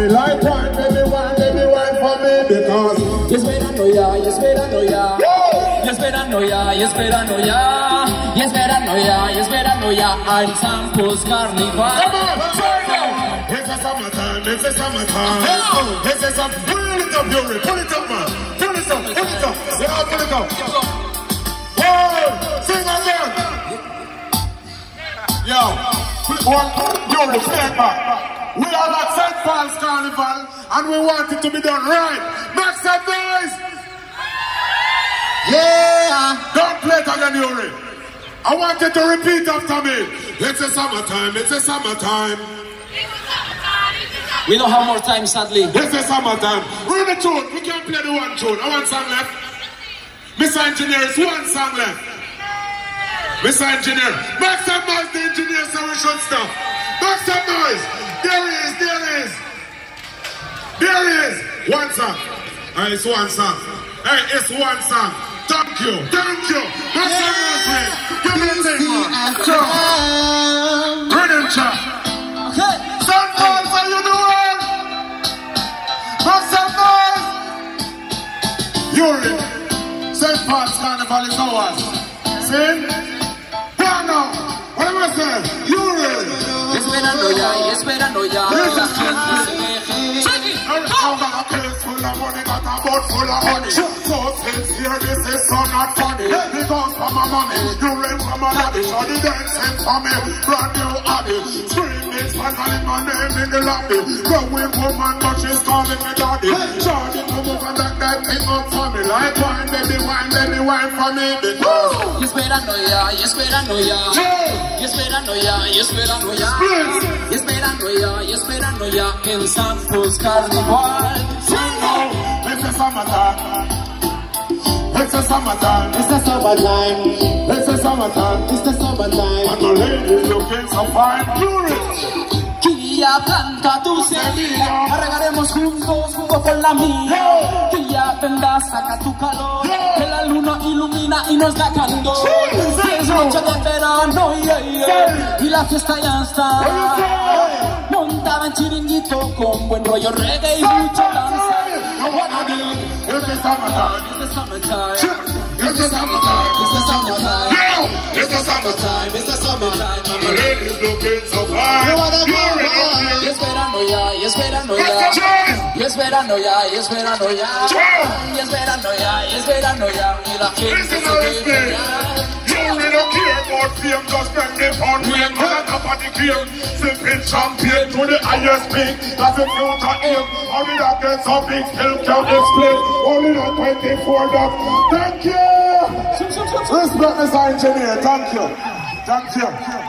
me like wine, baby wine, baby wine for me because Y esperando ya, y esperando ya. Y esperando ya, y esperando ya. Y esperando ya, y esperando ya. Al St. Paul's Carnival. Come on, turn down. It's a summertime, it's a summertime. It's a. Pull it up, Uri. Pull it up, man. Pull it up, pull it up. Yeah, pull it up. Whoa, sing again. Yo, one, Uri, stand back. We are at St. Paul's Carnival, and we want it to be done right. Make some noise. Yeah. Don't play it again, Uri. I want you to repeat after me. It's a summertime, it's a summertime. We don't have more time, sadly. It's a summertime. Read the tune. We can't play the one tune. I want song left. Mr. Engineer, it's one song left. Mr. Engineer, make some noise, engineer, so we should stop. Make some noise. There he is, there he is. There he is. One song. Hey, it's one song. Hey, it's one song. Thank you, thank you. Make some noise, please. Give me a thing, man. Sure. Rhythm. St. Paul, how you doing? Make some noise. Uri, St. Paul's Carnival is ours. See? Esperando ya, y esperando ya. La gente se deje. Shake it. I got a full of money, got a boat full of honey. So since this is so not funny. Because for my mommy, you rent from my daddy. So the dancing for me, brand new hobby. Scream is calling my name in the lobby. Growing woman, but she's calling me daddy. Wine for. Because, Y esperando ya, y esperando ya. yeah, Y esperando ya, y esperando ya. Y esperando ya, y esperando ya. El St. Paul's Carnival. it's a summertime. It's a summertime. It's the summertime. It's a summertime. It's the summertime. And the ladies looking so fine. Purity. Guía, planta tu semilla, regaremos juntos jugo con la mía. Guía, venga, saca tu calor, que la luna ilumina y nos da candor. Es noche de verano, yeah, yeah, y la fiesta ya está. Montada en chiringuito con buen rollo reggae y mucha danza. It's the summertime. It's the summertime, It's the summertime. it's the summertime, it's the summertime. It's the summertime. The ladies looking so fine. Esperando ya. Y esperando ya, y esperando ya. Y esperando ya, y esperando ya. Y la gente se queda ya. Really don't care about fame, just spend the fun. We ain't gonna top of the game. Sipping champagne to the highest peak. That's the future aim. Only that gets some big still can explain. Only that 24 dot. Thank you. Respect Mr. Engineer. Thank you. Thank you.